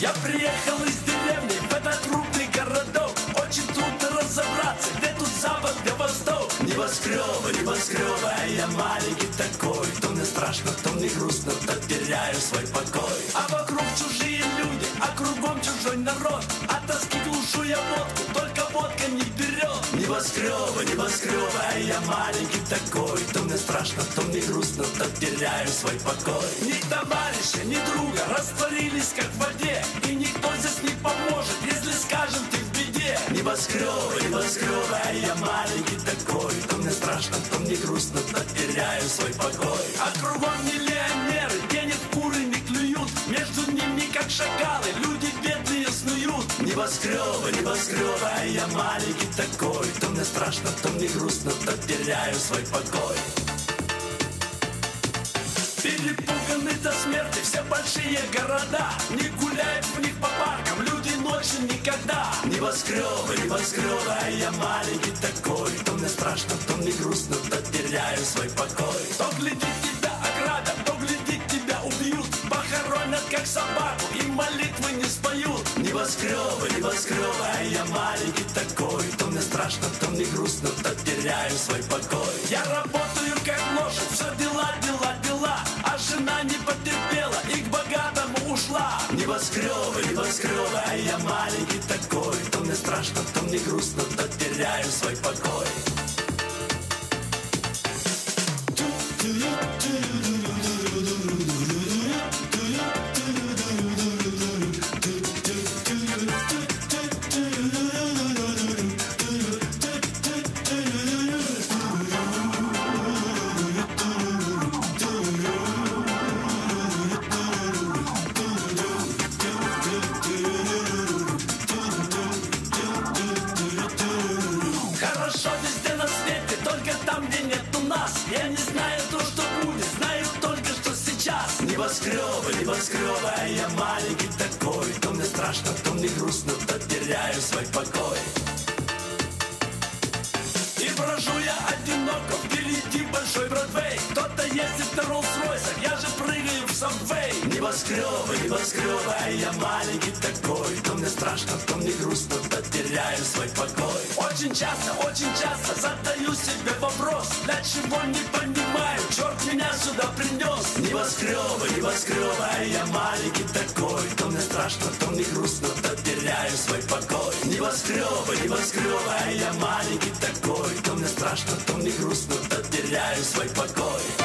Я приехал из деревни в этот крупный городок. Очень трудно разобраться, где тут запад, где восток. Небоскребы, небоскребы, а я маленький такой. То мне страшно, то мне грустно, то теряю свой покой. А вокруг чужие люди, а кругом чужой народ. От тоски глушу я водку, только водка не берет. Небоскребы, небоскребы, а я маленький такой. То мне страшно, то мне грустно, то теряю свой покой. Ни товарища, ни растворились как в воде И никто здесь не поможет, если скажем ты в беде. Небоскребы, небоскребы, а я маленький такой. То мне страшно, то мне грустно, то теряю свой покой. А кругом миллионеры, денег куры не клюют. Между ними как шакалы, люди бедные снуют. Небоскребы, небоскребы, а я маленький такой. То мне страшно, то мне грустно, то теряю свой покой. Все большие города Не гуляют в них по паркам. Люди ночью никогда Небоскребы, небоскребы, а я маленький такой То мне страшно, то мне грустно, то теряю свой покой. То глядит тебя ограда, то глядит тебя убьют. Похоронят как собаку и молитвы не споют. Небоскребы, небоскребы, а я маленький такой То мне страшно, то мне грустно, то теряю свой покой. Я работаю как лошадь, все дела, дела, дела. А жена не ушла Небоскребы, небоскребы, а я маленький такой. То мне страшно, то мне грустно, то теряю свой покой не знаю то, что будет, знаю только, что сейчас. Небоскребы, небоскребы, а я маленький такой. То мне страшно, то мне грустно, то теряю свой покой. И брожу я одиноко, впереди большой Бродвей. Кто-то ездит на Роллс-Ройсах, я же прыгаю в Сабвей Небоскребы, небоскребы, а я маленький такой. То мне страшно, то мне грустно, то теряю свой покой. Очень часто, очень часто задаю себе вопрос Для чего не понимаю, черт меня сюда принес. Небоскребы, небоскребы, я маленький такой. То мне страшно, то мне грустно, то теряю свой покой. Небоскребы, небоскребы, я маленький такой. То мне страшно, то мне грустно, то теряю свой покой